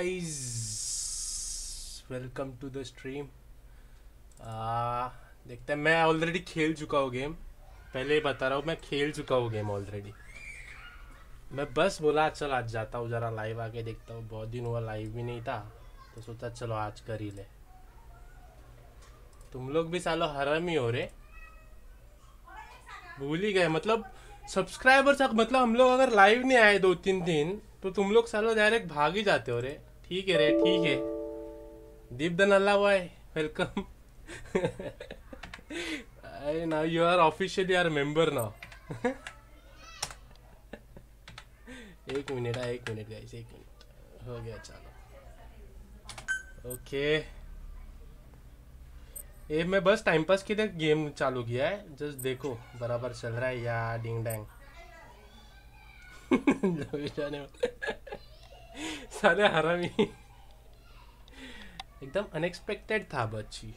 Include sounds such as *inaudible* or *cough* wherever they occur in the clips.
Guys welcome to the stream देखते हैं, मैं ऑलरेडी खेल चुका हूँ गेम पहले ही बता रहा हूँ, मैं खेल चुका हूँ गेम ऑलरेडी मैं बस बोला, चल आज जाता हूँ, ज़रा लाइव आके देखता हूँ. बहुत दिन हुआ लाइव भी नहीं था तो सोचा चलो आज कर ही ले. तुम लोग भी सालो हरम ही हो रहे भूल ही गए मतलब सब्सक्राइबर तक मतलब हम लोग अगर लाइव नहीं आए दो तीन दिन तो तुम लोग सालों डायरेक्ट भाग ही जाते हो रे. ठीक है रे, ठीक है। दीप द नल्ला हुआ है welcome I now you are officially are member now एक मिनट, है, एक मिनट गाइस एक मिनट। हो गया, चलो। ओके ये मैं बस टाइम पास के लिए गेम चालू किया है। जस्ट देखो, बराबर चल रहा है या डिंग डैंग *laughs* सारे हरामी। एकदम अनएक्सपेक्टेड था बच्ची।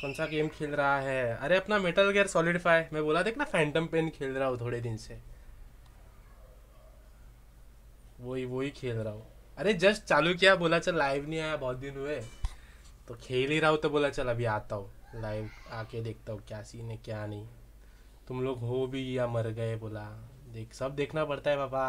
कौन सा गेम खेल रहा है? अरे अपना मेटल गेयर सॉलिडिफाई मैं बोला, देख ना फैंटम पेन खेल रहा हूँ थोड़े दिन से। वही वही खेल रहा हूँ। अरे जस्ट चालू किया, बोला, चल लाइव नहीं आया, बहुत दिन हुए। तो खेल ही रहा हूँ तो बोला, चल, अभी आता हूँ। लाइव आके देखता हूँ क्या सीन है, क्या नहीं। तुम लोग हो भी या मर गए बोला देख सब देखना पड़ता है बाबा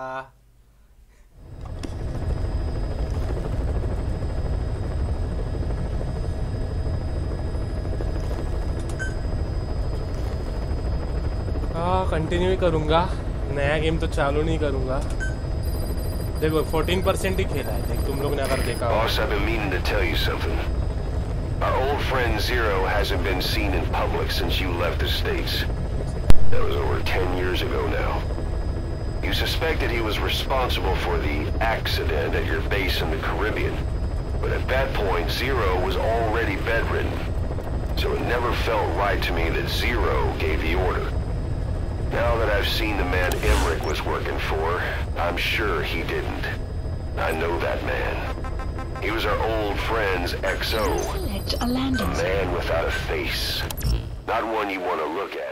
हाँ कंटिन्यू ही करूँगा नया गेम तो चालू नहीं करूँगा देखो 14 परसेंट ही खेला है देख तुम लोग ने अगर देखा Boss, I've been meaning to tell you something. Our old friend Zero hasn't been seen in public since you left the States. That was over 10 years ago now. You suspected he was responsible for the accident at your base in the Caribbean. But at that point, Zero was already bedridden. So it never felt right to me that Zero gave the order. Now that I've seen the man Emmerich was working for, I'm sure he didn't. I know that man. He was our old friend's XO. A A man without a face. Not one you want to look at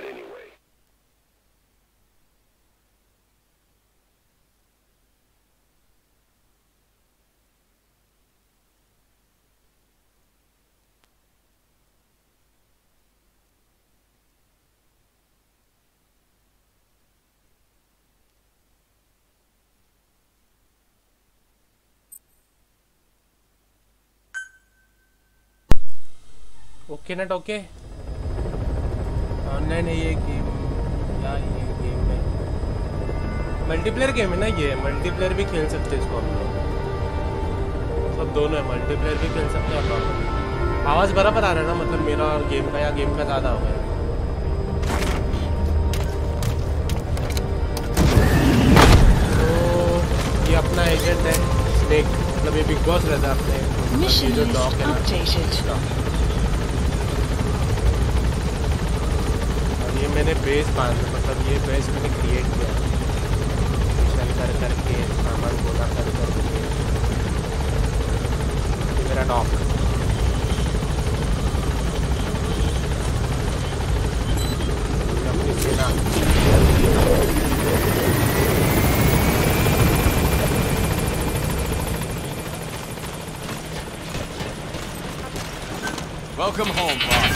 okay not okay online है ये game या ये game है? Multiplayer game है ना ये? Multiplayer भी खेल सकते हैं इसको हम लोग। सब दोनों है मल्टीप्लेयर भी खेल सकते हैं और आवाज़ बराबर आ रहा है ना मतलब मेरा और गेम का या गेम का ज़्यादा हो गया। तो ये अपना एजेंट है स्नेक मतलब ये बिग बॉस रहता है अपने। जो डॉग है ना updated. और ये मैंने बेस बाँध मतलब ये बेस मैंने क्रिएट किया। मिशन कर करके सामान गोला कर करके। ये मेरा डॉग अपनी सेना Welcome home, boss.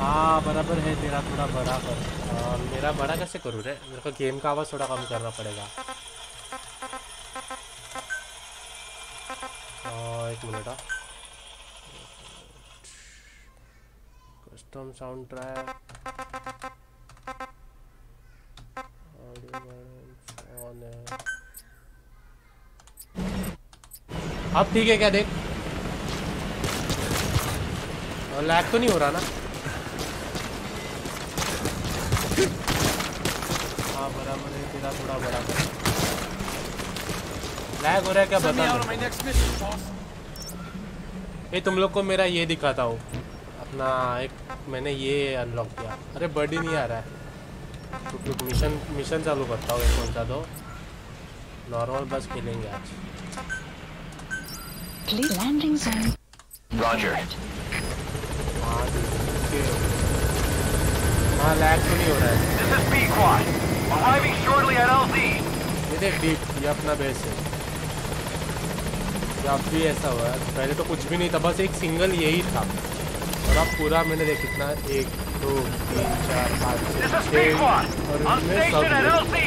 हाँ तेरा थोड़ा बड़ा कर आ, मेरा बड़ा कैसे करूँ रे? मेरे को गेम का आवाज़ थोड़ा कम करना पड़ेगा। आ, एक मिनट कस्टम साउंड ट्रैक अब ठीक है क्या देख? लैग तो नहीं हो रहा ना हाँ बराबर थोड़ा बड़ा कर लैग हो रहा है क्या बता. ये तुम लोग को मेरा ये दिखाता हूँ। अपना एक मैंने ये अनलॉक किया। अरे बर्डी नहीं आ रहा है। रुक रुक मिशन मिशन चालू करता हूँ एक सा दो नॉर्मल बस खेलेंगे आज। Please landing zone. Roger. हाँ हाँ लैग तो नहीं हो रहा है। Arriving shortly at LZ. ये देख डीप ये अपना बेस है अब भी ऐसा हुआ है पहले तो कुछ भी नहीं था बस एक सिंगल यही था और अब पूरा मैंने देख कितना एक दो तीन चार पाँच छः. और at सब चल जल्दी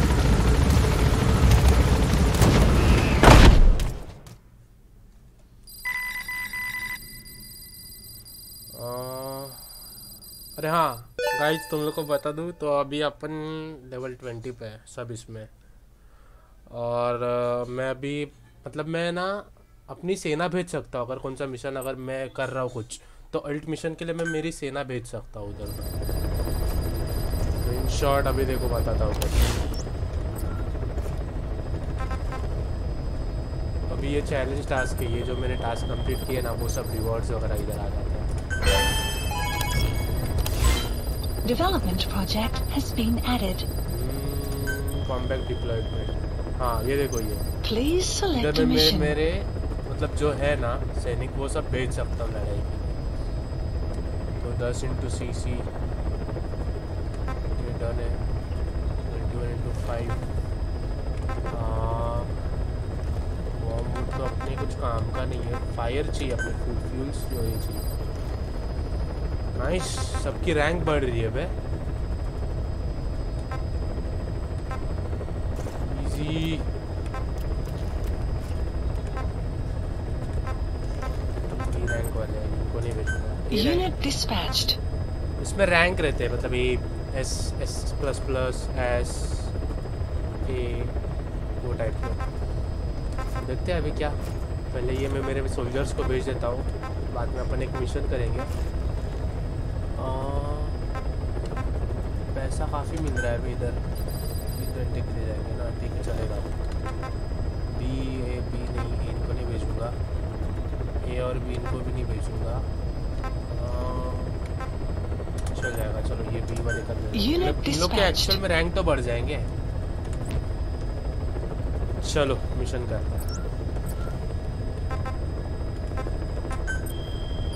अरे हाँ गाइस तुम लोग को बता दूँ तो अभी अपन लेवल ट्वेंटी पे है सब इसमें। और अ, मैं अभी मतलब मैं ना अपनी सेना भेज सकता हूँ अगर कौन सा मिशन अगर मैं कर रहा हूँ कुछ तो अल्ट मिशन के लिए मैं मेरी सेना भेज सकता हूँ उधर। तो इन शॉर्ट अभी देखो बताता हूँ अभी ये चैलेंज टास्क है ये जो मैंने टास्क कंप्लीट किए ना वो सब रिवॉर्ड्स वगैरह इधर आ जाते हैं। Development project has been added. Combat deployment हाँ ये देखो ये। Please select इधर a में मेरे, mission. मेरे मतलब जो है ना सैनिक वो सब भेज सकता हूँ लड़ाई के लिए तो दस इंटू सी सी ये डन है। ट्वेंटी वन इंटू फाइव तो अपने कुछ काम का नहीं है। फायर चाहिए अपने फूल फ्यूल्स जो ये चाहिए। नाइस सबकी रैंक बढ़ रही है बे इजी रैंक वाले हैं इनको नहीं भेजूँगा ये rank- Unit dispatched. इसमें रैंक रहते हैं मतलब A S S plus plus S A वो टाइप के। देखते हैं अभी क्या। पहले ये मैं मेरे सोल्जर्स को भेज देता हूँ। बाद में अपन एक मिशन करेंगे आ, पैसा काफ़ी मिल रहा है अभी इधर। ट्वेंटी के लिए जाएँगे ना ठीक है चलेगा। बी ए बी नहीं ए इनको नहीं भेजूँगा। ए और बी इनको भी नहीं भेजूँगा। चल जाएगा चलो ये बी वाले कर मतलब लोग के. एक्चुअल में रैंक तो बढ़ जाएँगे। चलो मिशन करते हैं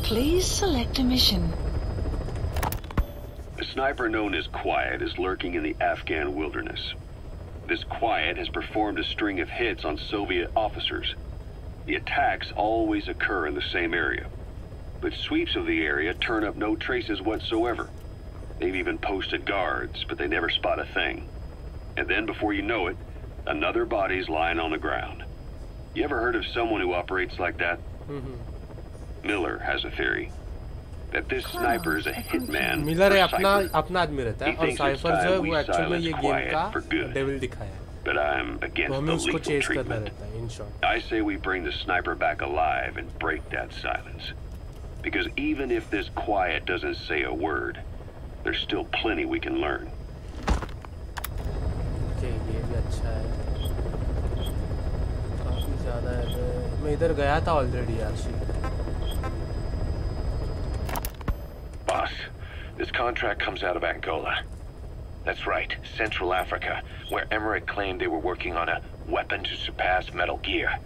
Please select a mission. A sniper known as Quiet is lurking in the Afghan wilderness. This Quiet has performed a string of hits on Soviet officers. The attacks always occur in the same area, but sweeps of the area turn up no traces whatsoever. They've even posted guards, but they never spot a thing. And then, before you know it, another body's lying on the ground. You ever heard of someone who operates like that? Mm -hmm. Miller has a theory that this sniper is a hitman. *laughs* Miller for है अपना Cypher. अपना आदमी रहता है He और thinks it's cipher जो है time we वो एक्चुअल में ये silence गेम quiet का for good. डेविल दिखाया है But I'm तो against हमें the उसको lethal चेस करना treatment. रहता है in short I say we bring the sniper back alive and break that silence. Because even if this quiet doesn't say a word, there's still plenty we can learn. Okay ये भी अच्छा है काफ़ी ज़्यादा है मैं- मैं इधर गया था ऑलरेडी यार boss. This contract comes out of Angola. That's right, Central Africa, where Emmerich claimed they were working on a weapon to surpass Metal Gear.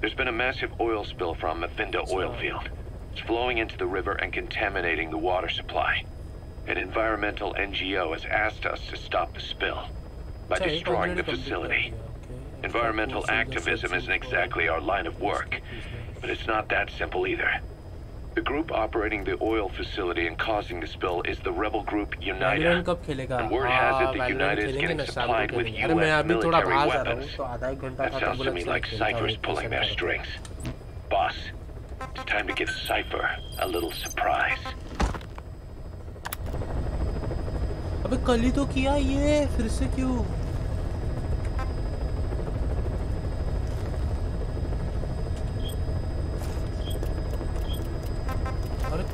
There's been a massive oil spill from Mafinda oil field. It's flowing into the river and contaminating the water supply. An environmental NGO has asked us to stop the spill by destroying the facility. Environmental activism isn't exactly our line of work, but it's not that simple either. The group operating the oil facility and causing the spill is the rebel group Valorant Unida. कब खेलेगा And word has it हाँ, that Valorant United is खेलेंगे getting ना शाम को supplied with खेलेंगे। अरे मैं US अभी थोड़ा military बाहर जा रहा हूँ weapons. तो आधा एक घंटा That था तो sounds to बोला me चलो like खेलता हूँ, Cypher's एक pulling मिशन their करता हूँ। strings. Boss, it's time to give Cypher a little surprise. अबे कल ही तो किया ये फिर से क्यों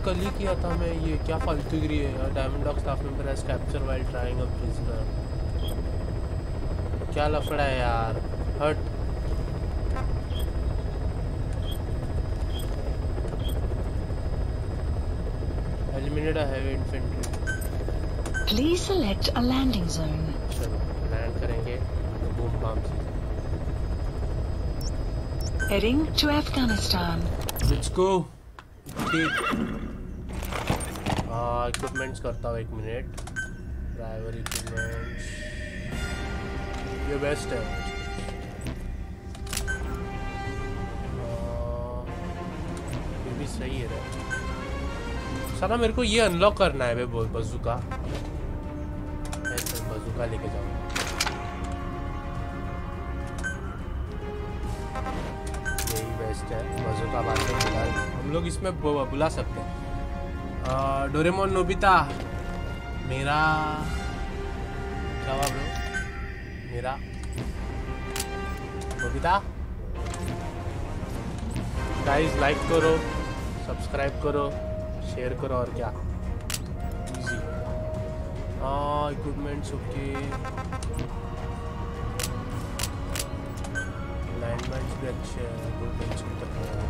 कल ही किया था मैं ये। क्या फालतूगिरी है यार। Diamond dog staff member has capture while trying a prisoner क्या लफड़ा है यार। हट eliminate a heavy infantry Please select a landing zone. चलो लैंड करेंगे। बूम बाम से Heading to Afghanistan. Let's go ठीक। इक्विपमेंट्स करता हूँ एक मिनट ड्राइवर इक्विपमेंट्स ये बेस्ट है। हाँ, ये भी सही है रे। साला मेरे को ये अनलॉक करना है बे बजूका ऐसे बजूका लेके जाऊँगा यही बेस्ट है। बजूका बाद में हम लोग इसमें बुला सकते हैं। डोरेमोन, नोबिता, मेरा, क्या हुआ मेरा, नोबिता? गाइस लाइक करो सब्सक्राइब करो शेयर करो और क्या? इजी हाँ इक्विपमेंट्स ओके लाइनमेंट्स भी अच्छे हैं टेंशन तक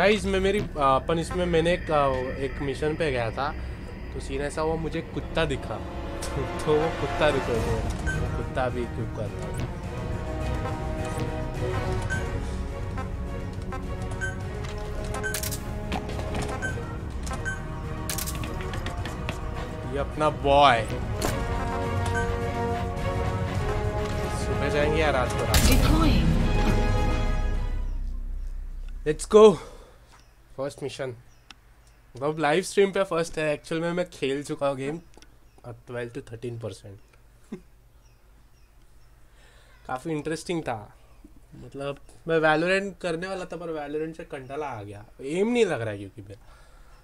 गाइस मैं मेरी अपन इसमें मैंने एक, एक मिशन पे गया था। तो सीन ऐसा हुआ मुझे कुत्ता दिखा। तो, *laughs* तो वो कुत्ता रुको वो कुत्ता भी इक्विप करता हूँ? ये अपना बॉय सुबह जाएँगे या रात को? रात. लेट्स गो फ़र्स्ट मिशन अब लाइव स्ट्रीम पे फ़र्स्ट है एक्चुअल में मैं खेल चुका हूँ game twelve to thirteen percent काफ़ी इंटरेस्टिंग था। मतलब मैं वैलोरेंट करने वाला था, पर वैलोरेंट से कंटाला आ गया। एम नहीं लग रहा है क्योंकि मेरा।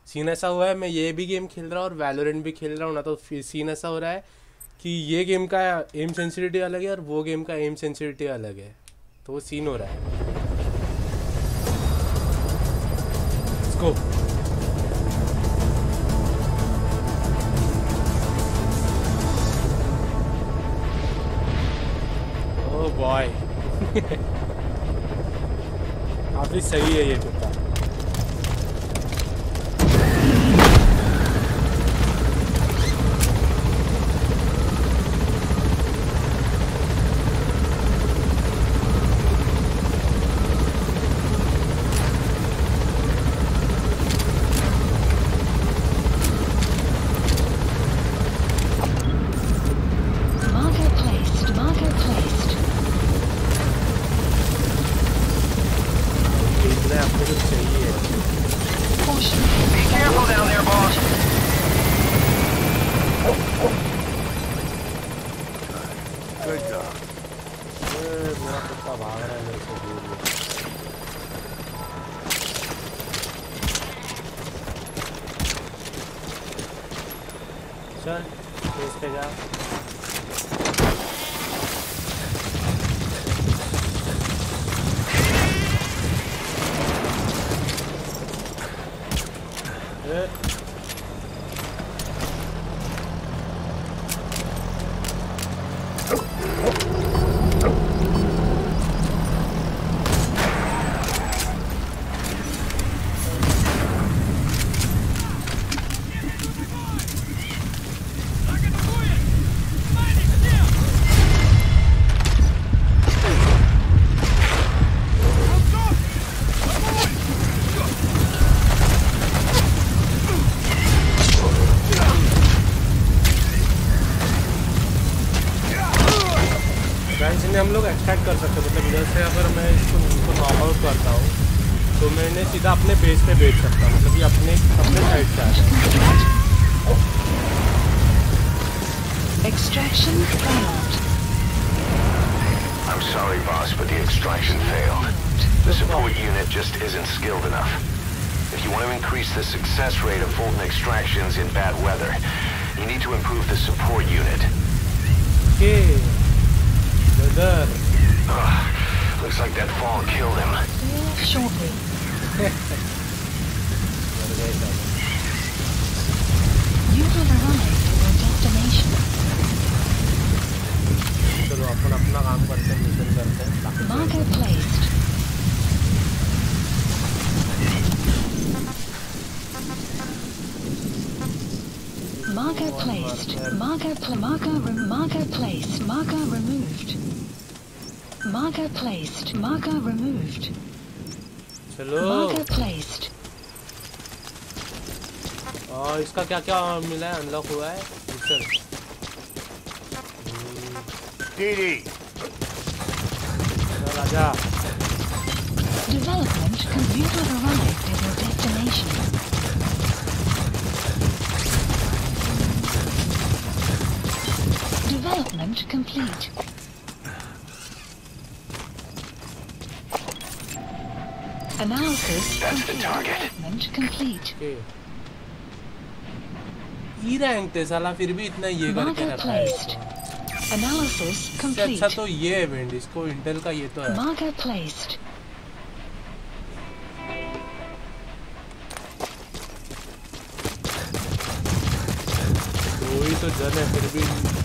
सीन ऐसा हुआ है, मैं ये भी गेम खेल रहा हूँ, और वैलोरेंट भी खेल रहा हूँ ना तो सीन ऐसा हो रहा है कि ये गेम का एम सेंसिटिविटी अलग है, और वो गेम का एम सेंसिटिविटी अलग है। तो वो सीन हो रहा है। go. Oh boy. *laughs* काफ़ी सही है ये कुत्ता Marker pl- marker re- marker placed. Marker removed. Marker placed. Marker removed. चलो Marker placed. और इसका क्या क्या मिला है अनलॉक हुआ है मिशन DD. चल आजा Development com- you have arrived at your destination. Development complete. Analysis That's the complete. target. Development complete. Okay E rank थे साला फिर भी इतना ये करके Marker रखा है placed. इसको। Analysis इससे complete. अच्छा तो ये है वेंड इसको इंटेल का ये तो है Marker placed. दो ही तो जन है फिर भी देख रहे हो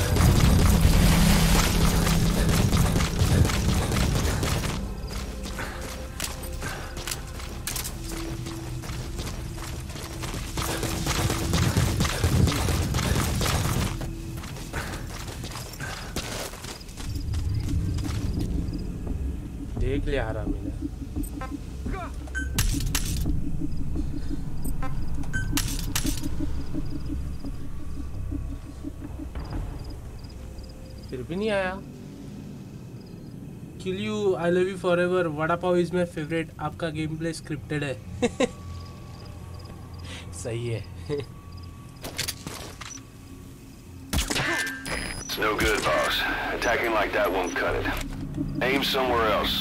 Love you forever vada pav is my favourite आपका गेम प्ले स्क्रिप्टेड है सही है It's no good, boss. Attacking like that won't cut it. Aim somewhere else.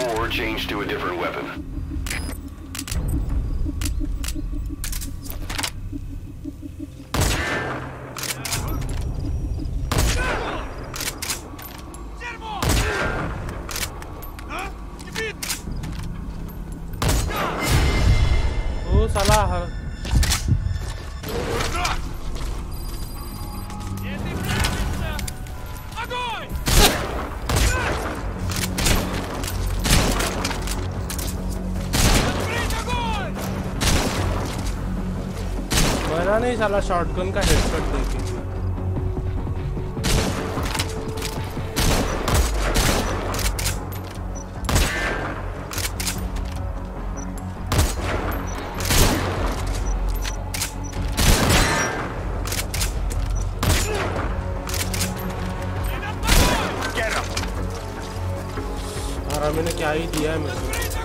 Or change to a different weapon. साला शॉटगन का headshot देके मैंने क्या ही दिया है मेरे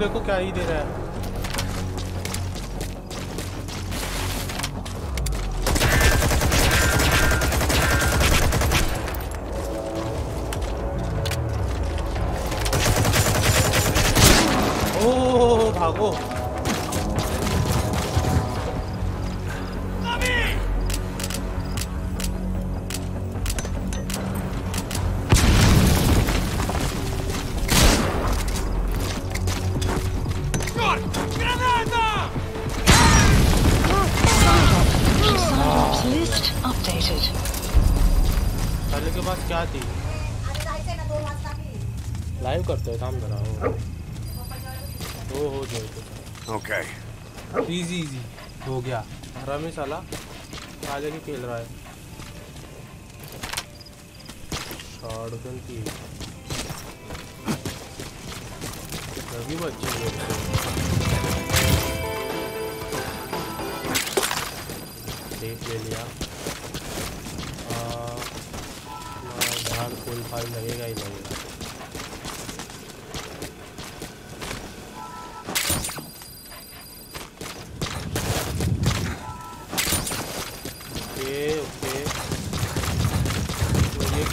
देखो क्या ही दे रहा है। लाइव करते हो काम करा हो. ओ हो तो Okay. इजी इजी हो गया रमेश साला आगे नहीं खेल रहा है शॉटगन की लगी बच्चे देख ले लिया. आ, ध्यान फुल फ़ाइल लगेगा ही लगेगा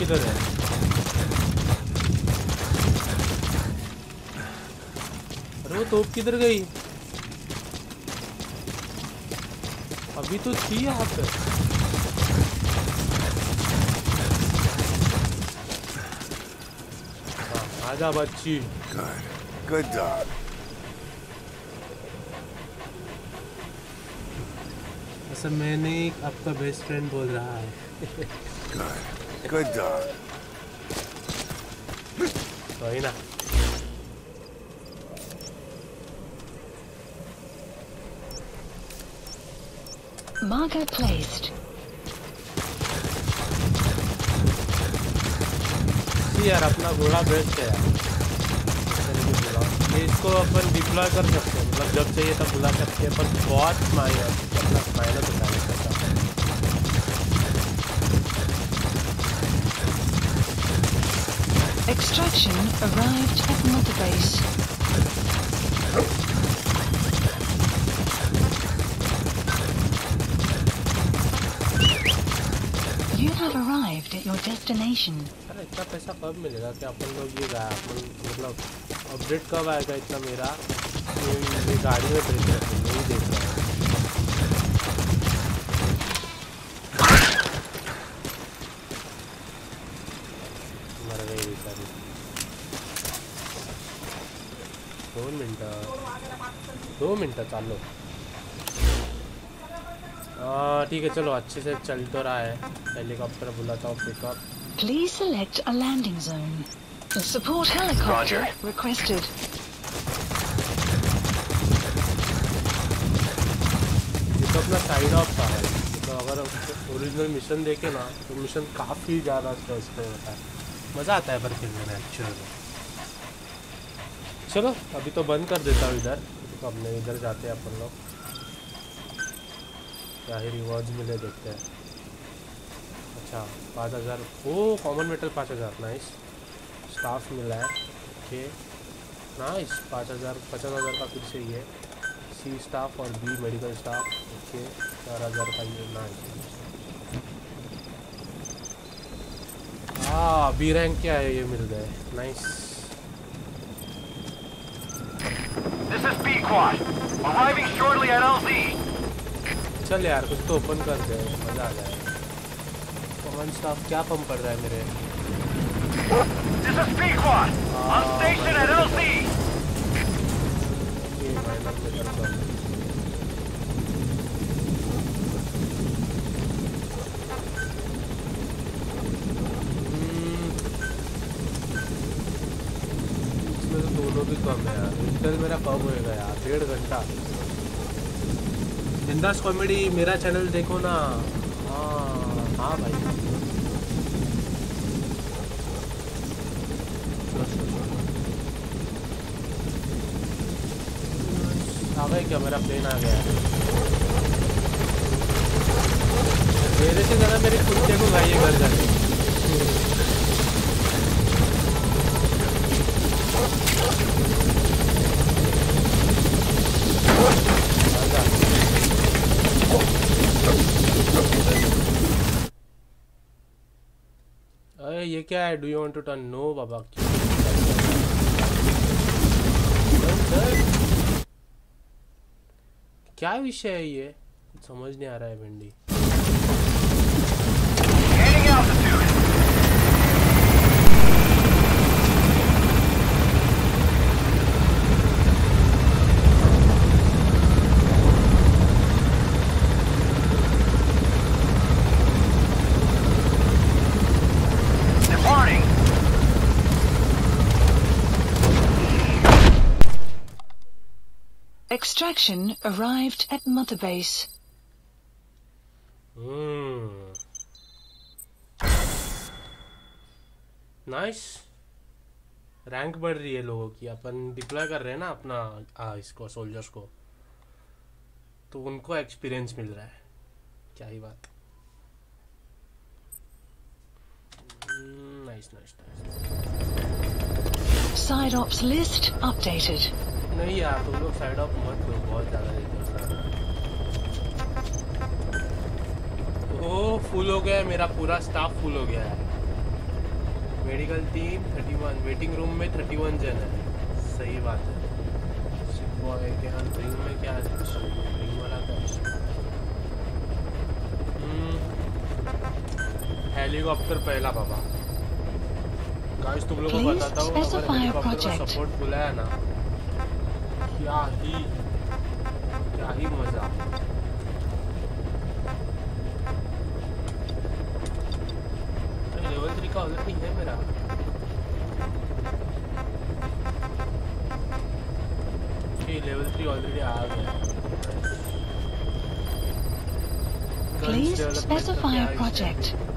किधर है अरे वो तोप किधर गई अभी तो थी यहाँ पे हाँ, आजा बच्ची Good. Good dog. ऐसा मैंने आपका बेस्ट फ्रेंड बोल रहा है Good. Good dog. वही ना Marker placed. यार अपना घोड़ा बेस्ट है यार इसको अपन डिप्लॉय कर सकते हैं मतलब जब चाहिए तब बुला सकते हैं पर बहुत माइनस अपना माइनस उठाने सकता Extraction arrived at mother base. You have arrived at your destination. अरे इतना पैसा कब मिलेगा कि अपन लोग ये गा अपन मतलब अपडेट कब आएगा इतना मेरा ये, ये गाड़ी में ब्रेक रखे नहीं देख रहा दो मिनट चाललो हाँ ठीक है चलो अच्छे से चल तो रहा है। हेलीकॉप्टर बुलाता हूँ pickup Please select a landing zone. The support helicopter Roger. requested. ये तो अपना साइड ऑफ़ का है तो अगर ओरिजिनल मिशन देखे ना तो मिशन काफ़ी ज़्यादा स्ट्रेस पे होता है। मज़ा आता है पर खेलने में एक्चुअल में चलो अभी तो बंद कर देता हूँ इधर। तो अपने इधर जाते हैं अपन लोग। क्या ही रिवॉर्ड्स मिले देखते हैं। अच्छा पाँच हज़ार। ओ कॉमन मेटल पाँच हज़ार। नाइस स्टाफ मिला है। ओके नाइस पाँच हज़ार, पचास हज़ार का फिर से ये सी स्टाफ और बी मेडिकल स्टाफ ओके चार हज़ार का ये। नाइस हाँ बी रैंक क्या है? ये मिल गए। Nice Arriving shortly at LZ. चल यार कुछ तो ओपन कर दे मज़ा आ जाए कॉमन स्टाफ क्या पंप पड़ रहा है मेरे This is B Quad. On station at LZ. ये माइनर में करता हूँ हम्म, इसमें तो दोनों भी कम है यार इंटर मेरा कम होएगा यार, डेढ़ घंटा। बिंदास कॉमेडी मेरा चैनल देखो ना। हाँ हाँ भाई। आ गए क्या मेरा प्लेन आ गया? मेरे से ज़्यादा मेरे कुत्ते को भाई ये घर जाके क्या है do you want to turn no बाबा क्यों विषय है ये समझ नहीं आ रहा है भिंडी Gaining altitude. Departing. Extraction arrived at mother base. Hmm nice rank बढ़ रही है लोगों की। अपन डिप्लॉय कर रहे हैं ना अपना आ, इसको सोल्जर्स को। तो उनको एक्सपीरियंस मिल रहा है। क्या ही बात। Nice nice nice Side ops list updated. नहीं यार तुम लोग साइड ऑफ़ मत लो बहुत ज़्यादा देते हो ओ फुल हो गया है मेरा पूरा स्टाफ फुल हो गया है। मेडिकल टीम 31 वेटिंग रूम में 31 जन है। सही बात है। बॉय के में क्या है? वाला क्या हेलीकॉप्टर पहला बाबा। गाइस तुम लोगों को बताता हूँ अगर हेलीकॉप्टर का सपोर्ट बुलाया ना क्या ही क्या ही मज़ा लेवल थ्री का ऑलरेडी है मेरा ये लेवल थ्री ऑलरेडी आ गया Guns Please development का specify क्या a है project.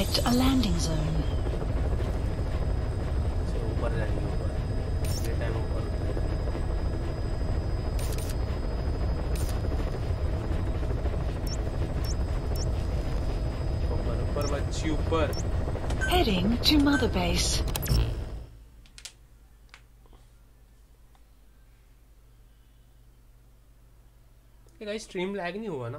select a landing zone. ऊपर जाएंगे ऊपर ये टाइम ऊपर उतरेगा। ऊपर ऊपर बच्ची ऊपर Heading to Mother Base. ये गाइस स्ट्रीम लैग नहीं हुआ ना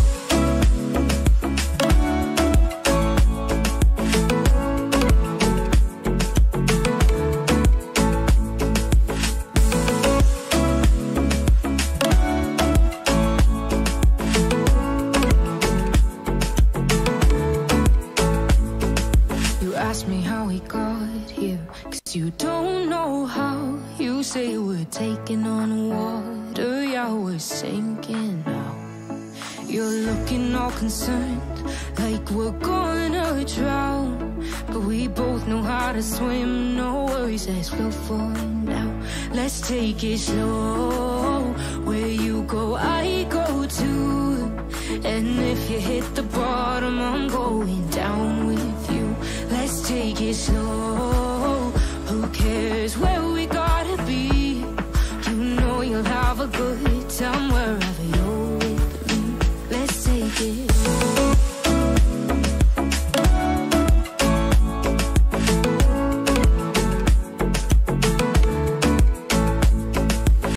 Take it slow.